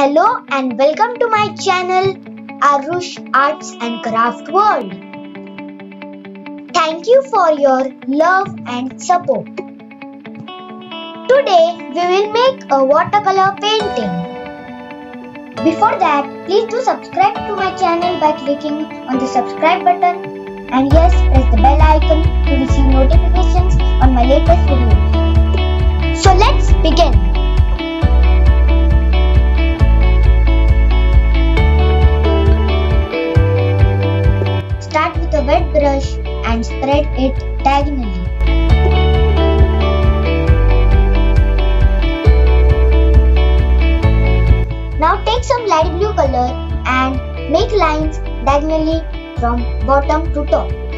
Hello and welcome to my channel Aarush Arts and Craft World. Thank you for your love and support. Today we will make a watercolor painting. Before that, please do subscribe to my channel by clicking on the subscribe button and yes, press the bell icon to receive Start with a wet brush and spread it diagonally. Now take some light blue color and make lines diagonally from bottom to top.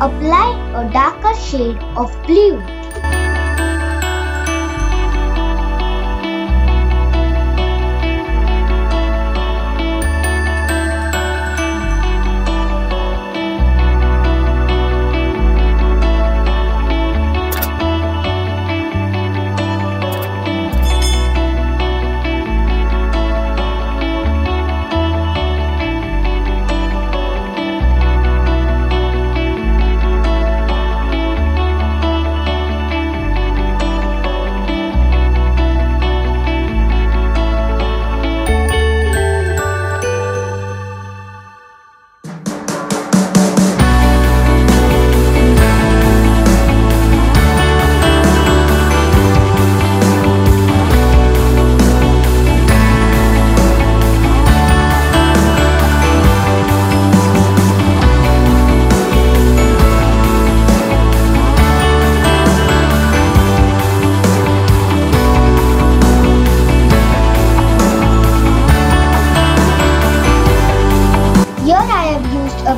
Apply a darker shade of blue.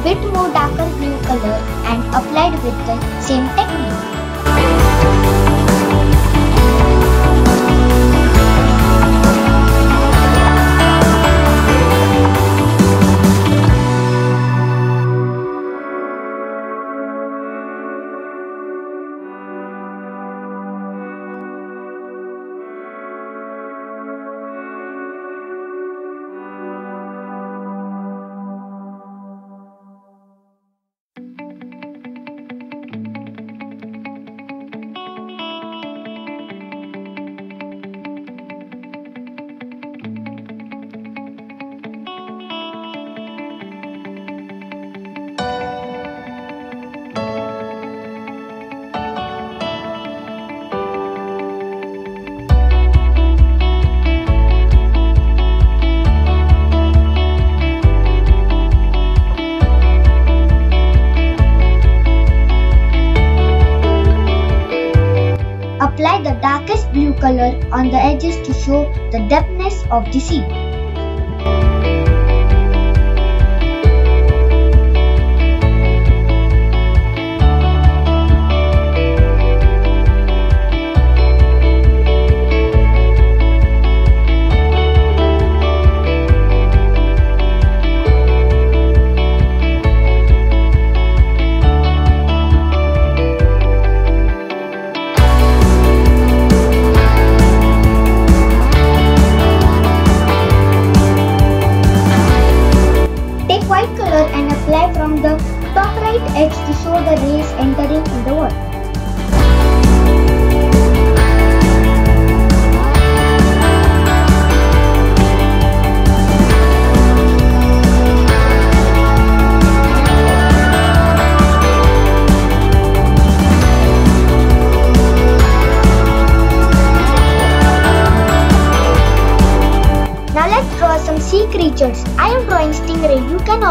Bit more darker blue color and applied with the same technique. Apply the darkest blue color on the edges to show the depthness of the sea.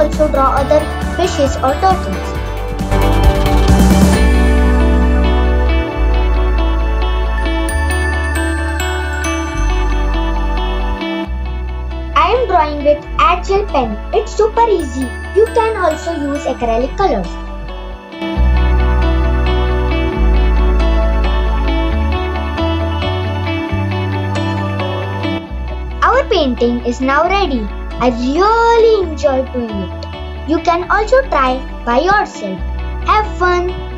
Also draw other fishes or turtles. I am drawing with a gel pen. It's super easy. You can also use acrylic colors. Our painting is now ready. I really enjoy doing it. You can also try by yourself. Have fun!